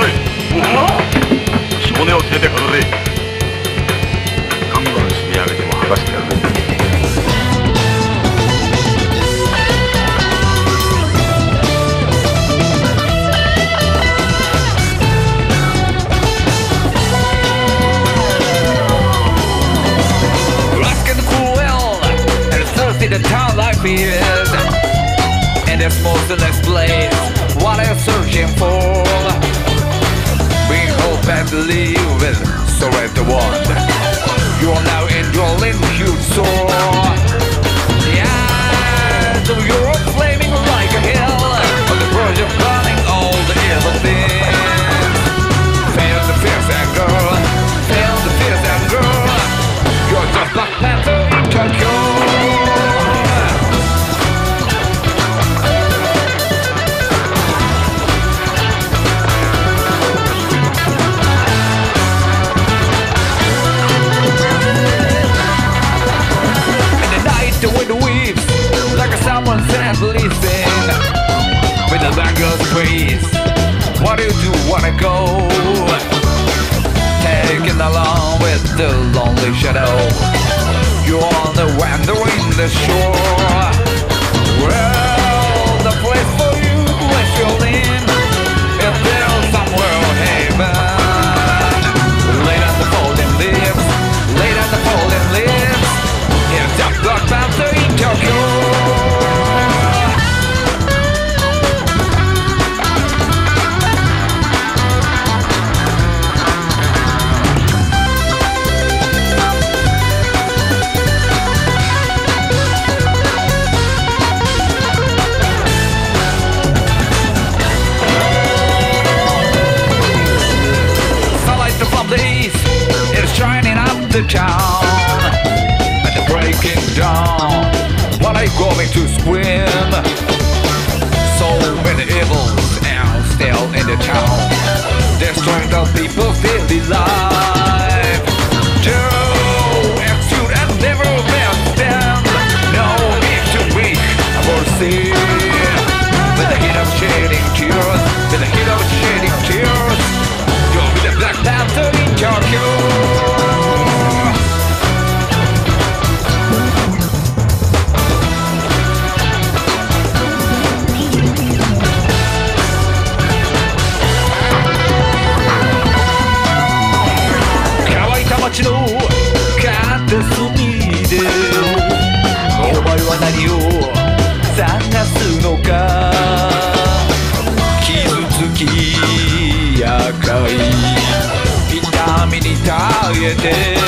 れ背骨を連れてかかれ看護の締め上げても剥がしてやる the town like field And there's more to explain What is believe it, so wave the wand. You are now enrolled in huge soul. with the bangles breeze. What do you do wanna go? Taking along with the lonely shadow. You're on the wind, the wind, the shore. the town at the breaking dawn. What are you going to swim? So many evils and still in the town. Their strength of people feel the. Yete